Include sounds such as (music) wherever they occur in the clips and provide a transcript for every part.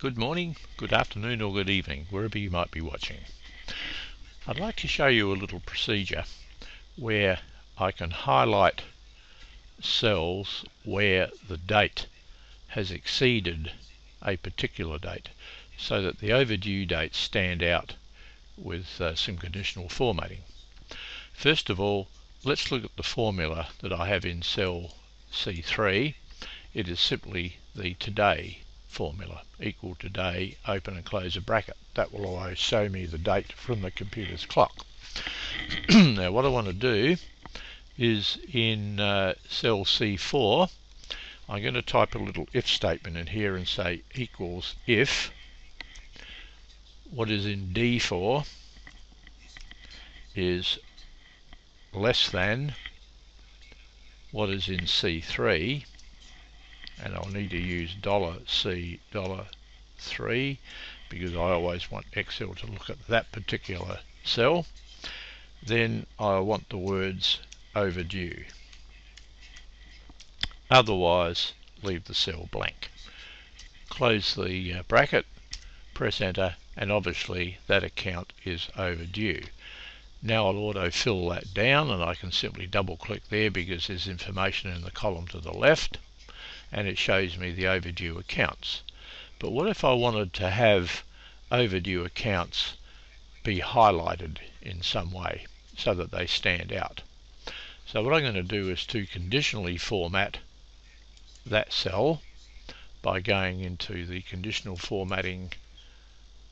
good morning, good afternoon or good evening, wherever you might be watching. I'd like to show you a little procedure where I can highlight cells where the date has exceeded a particular date so that the overdue dates stand out with uh, some conditional formatting. First of all, let's look at the formula that I have in cell C3. It is simply the today formula equal today open and close a bracket. That will always show me the date from the computer's clock. (clears throat) Now what I want to do is in uh, cell C4 I'm going to type a little if statement in here and say equals if what is in D4 is less than what is in C3 and I'll need to use dollar $C dollar 3 because I always want Excel to look at that particular cell. Then I want the words overdue. Otherwise leave the cell blank. Close the uh, bracket press enter and obviously that account is overdue. Now I'll auto fill that down and I can simply double click there because there's information in the column to the left and it shows me the overdue accounts. But what if I wanted to have overdue accounts be highlighted in some way so that they stand out? So what I'm going to do is to conditionally format that cell by going into the conditional formatting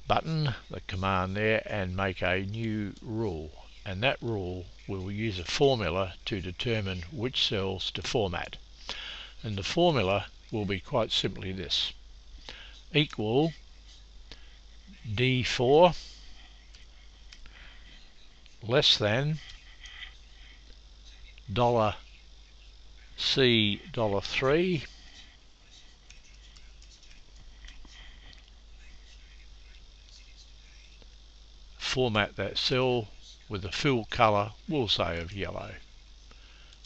button, the command there, and make a new rule. And that rule will use a formula to determine which cells to format and the formula will be quite simply this. Equal D4 less than dollar C dollar 3 format that cell with a full color we'll say of yellow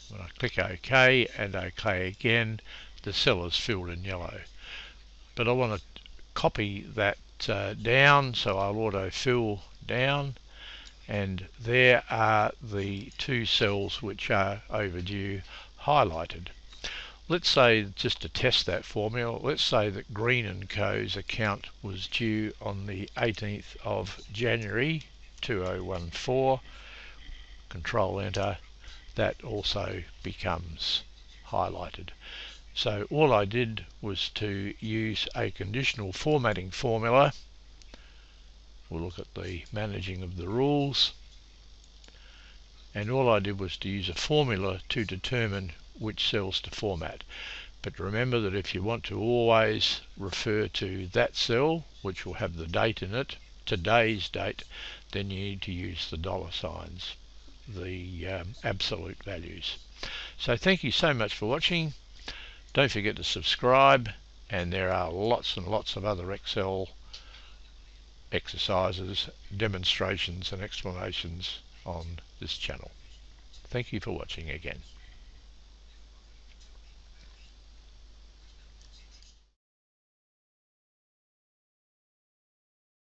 when I click OK and OK again, the cell is filled in yellow. But I want to copy that uh, down, so I'll auto fill down and there are the two cells which are overdue highlighted. Let's say, just to test that formula, let's say that Green & Co.'s account was due on the 18th of January 2014. Control Enter that also becomes highlighted. So all I did was to use a conditional formatting formula. We'll look at the managing of the rules. And all I did was to use a formula to determine which cells to format. But remember that if you want to always refer to that cell, which will have the date in it, today's date, then you need to use the dollar signs the um, absolute values. So thank you so much for watching. Don't forget to subscribe and there are lots and lots of other Excel exercises, demonstrations and explanations on this channel. Thank you for watching again.